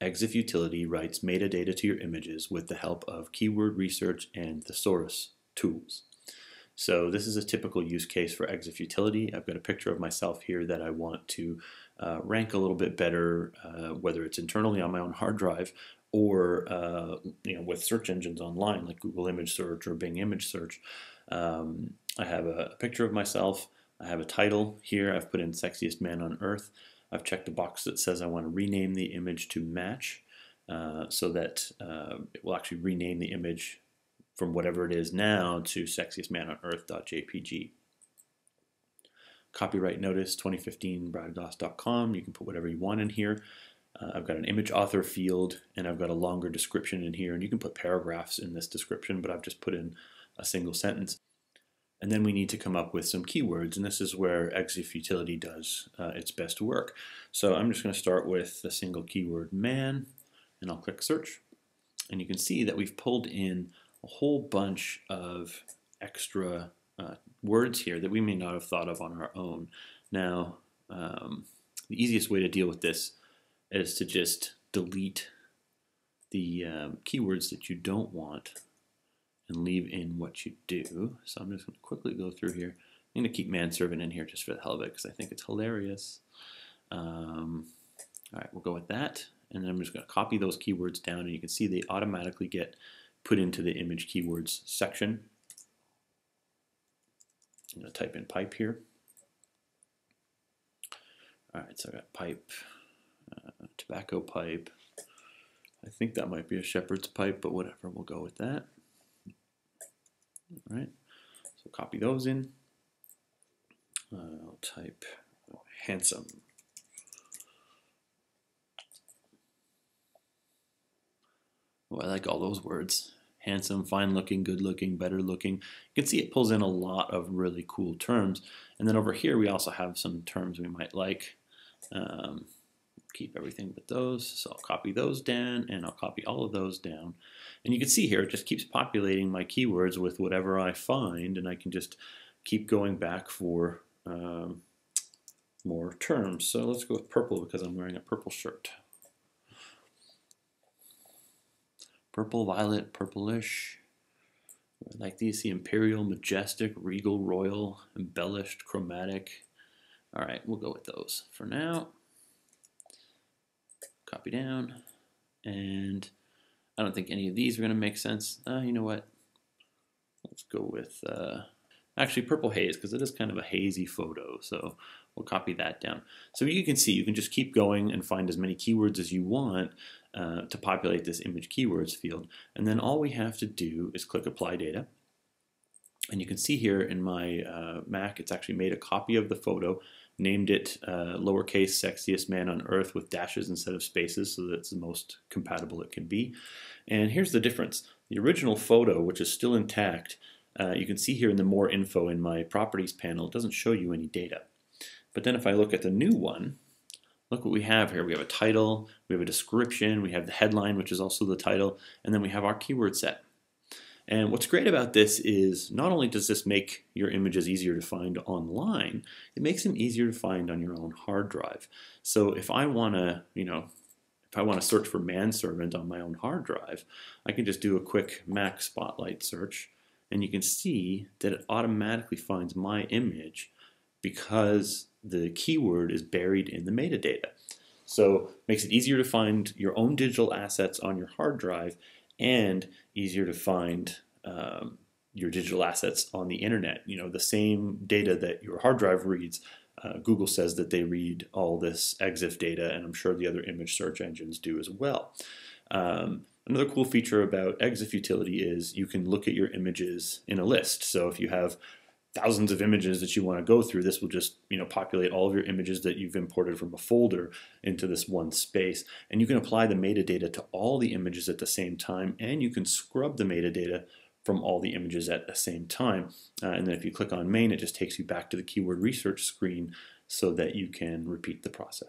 EXIF utility writes metadata to your images with the help of keyword research and thesaurus tools. So this is a typical use case for EXIF utility. I've got a picture of myself here that I want to uh, rank a little bit better, uh, whether it's internally on my own hard drive or uh, you know with search engines online like Google Image Search or Bing Image Search. Um, I have a picture of myself. I have a title here. I've put in sexiest man on earth. I've checked the box that says I want to rename the image to match uh, so that uh, it will actually rename the image from whatever it is now to sexiestmanonearth.jpg. Copyright notice 2015 bradgoss.com. You can put whatever you want in here. Uh, I've got an image author field and I've got a longer description in here and you can put paragraphs in this description but I've just put in a single sentence. And then we need to come up with some keywords, and this is where EXIF utility does uh, its best work. So I'm just going to start with the single keyword man, and I'll click search. And you can see that we've pulled in a whole bunch of extra uh, words here that we may not have thought of on our own. Now, um, the easiest way to deal with this is to just delete the um, keywords that you don't want and leave in what you do. So I'm just going to quickly go through here. I'm going to keep manservant in here just for the hell of it because I think it's hilarious. Um, all right, we'll go with that. And then I'm just going to copy those keywords down and you can see they automatically get put into the image keywords section. I'm going to type in pipe here. All right, so I got pipe, uh, tobacco pipe. I think that might be a shepherd's pipe, but whatever, we'll go with that. Right, so copy those in. Uh, I'll type handsome. Oh, I like all those words. Handsome, fine looking, good looking, better looking. You can see it pulls in a lot of really cool terms. And then over here, we also have some terms we might like. Um, keep everything but those. So I'll copy those down and I'll copy all of those down. And you can see here, it just keeps populating my keywords with whatever I find, and I can just keep going back for um, more terms. So let's go with purple because I'm wearing a purple shirt. Purple, violet, purplish. I like these, the imperial, majestic, regal, royal, embellished, chromatic. All right, we'll go with those for now. Copy down. And I don't think any of these are going to make sense. Uh, you know what? Let's go with uh, actually purple haze because it is kind of a hazy photo. So we'll copy that down. So you can see you can just keep going and find as many keywords as you want uh, to populate this image keywords field. And then all we have to do is click apply data. And you can see here in my uh, Mac, it's actually made a copy of the photo named it uh, lowercase sexiest man on earth with dashes instead of spaces so that's the most compatible it can be. And here's the difference. The original photo, which is still intact, uh, you can see here in the more info in my properties panel, it doesn't show you any data. But then if I look at the new one, look what we have here. We have a title, we have a description, we have the headline, which is also the title, and then we have our keyword set. And what's great about this is not only does this make your images easier to find online, it makes them easier to find on your own hard drive. So if I want to, you know, if I want to search for manservant on my own hard drive, I can just do a quick Mac Spotlight search, and you can see that it automatically finds my image because the keyword is buried in the metadata. So makes it easier to find your own digital assets on your hard drive and easier to find um, your digital assets on the internet. You know, the same data that your hard drive reads, uh, Google says that they read all this EXIF data, and I'm sure the other image search engines do as well. Um, another cool feature about EXIF utility is you can look at your images in a list. So if you have thousands of images that you want to go through, this will just you know populate all of your images that you've imported from a folder into this one space. And you can apply the metadata to all the images at the same time, and you can scrub the metadata from all the images at the same time. Uh, and then if you click on main, it just takes you back to the keyword research screen so that you can repeat the process.